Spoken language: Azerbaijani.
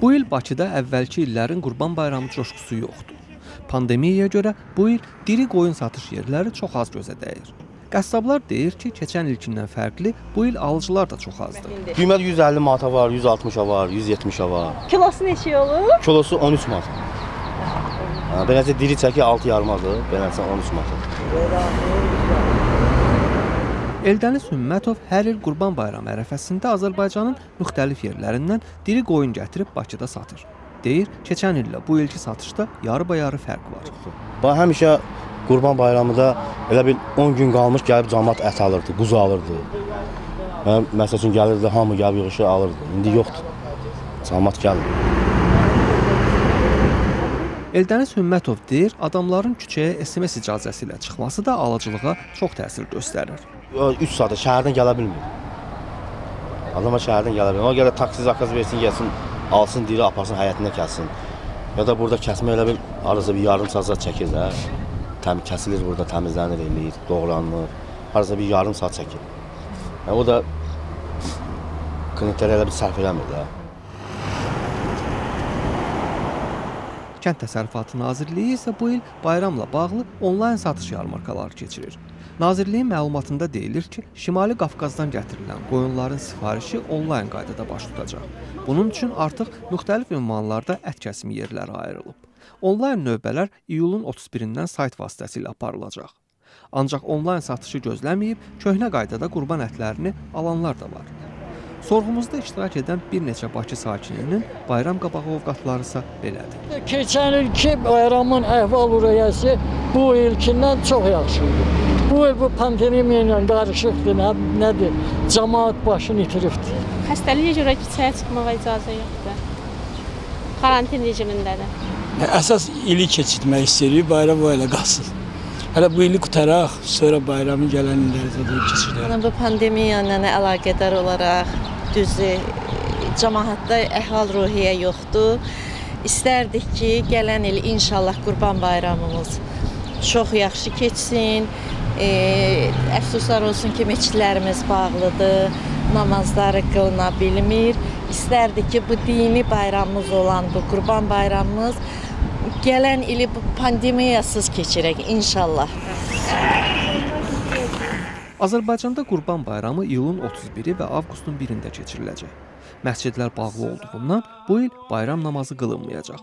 Bu il Bakıda əvvəlki illərin Qurban Bayramı coşqusu yoxdur. Pandemiyaya görə bu il diri qoyun satış yerləri çox az gözə dəyir. Qəssablar deyir ki, keçən ilkindən fərqli bu il alıcılar da çox azdır. Qiymət 150 manata var, 160-a var, 170-a var. Kilosu neçə olur? Kilosu 13 manat. Ha, beləncə diri çəki 6 yarmadır, beləncə 13 manat. Eldəniz Hümmətov hər il Qurban Bayramı ərəfəsində Azərbaycanın müxtəlif yerlərindən diri qoyun gətirib Bakıda satır. Deyir, keçən illə bu ilki satışda yarı-bayarı fərq var. Bax həmişə Qurban bayramında elə bil 10 gün qalmış gəlib cəmaət ət alırdı, quzu alırdı. Məsəl üçün gəlirdi, hamı gəlib yığışı alırdı. İndi yoxdur. Cəmaət gəlmir. Eldəniz Hümmətov deyir, adamların küçəyə SMS icazəsi ilə çıxması da alıcılığa çox təsir göstərir. 3 saata şəhərdən gələ bilmir. Adama şəhərdən gələ bilmir. Ona görə taksi zakaz versin, gəlsin, alsın, diri aparsın, həyətinə kəssin. Ya da burada kəsmə elə bil arası bir yarım saat çəkir də. Təm kəsilir burada, təmizlənir, eləyir, doğranılır. Arası bir yarım saat çəkir. Yəni o da klientlərə elə bir sərf eləmir də. Kənd Təsərrüfatı Nazirliyi isə bu il bayramla bağlı onlayn satış yarmarkaları keçirir. Nazirliyin məlumatında deyilir ki, Şimali Qafqazdan gətirilən qoyunların sifarişi onlayn qaydada baş tutacaq. Bunun üçün artıq müxtəlif ünvanlarda ət kəsimi yerləri ayrılıb. Onlayn növbələr iyulun 31-dən sayt vasitəsilə aparılacaq. Ancaq onlayn satışı gözləməyib, köhnə qaydada qurban ətlərini alanlar da var. Sorğumuzda iştirak edən bir neçə Bakı sakininin bayram qabağı ovqatları isə belədir. Keçən ilki bayramın əhval-ruhiyyəsi bu ilkindən çox yaxşıdır. Bu il bu pandemiya ilə qarışıqdır, nə, nədir? Cəmaət başını itiribdir. Xəstəliyə görə küçəyə çıxmağa icazə yoxdur. Karantin rejimindədir. Əsas ili keçirmək istəyirik, bayram o elə qalsın. Hələ bu ili qutaraq, sonra bayramın gələn illərdə də keçirək. Yəni bu pandemiya ilə əlaqədar olaraq düzü cəmaətdə əhval-ruhiyyə yoxdur. İstərdik ki, gələn il inşallah Qurban Bayramımız çox yaxşı keçsin. E, əfsuslar olsun ki, məscidlərimiz bağlıdır, namazları qılına bilmir. İstərdik ki, bu dini bayramımız olan bu Qurban Bayramımız gələn ili bu pandemiyasız keçirək inşallah. Azərbaycanda Qurban Bayramı iyulun 31-i və avqustun 1-də keçiriləcək. Məscidlər bağlı olduğundan bu il bayram namazı qılınmayacaq.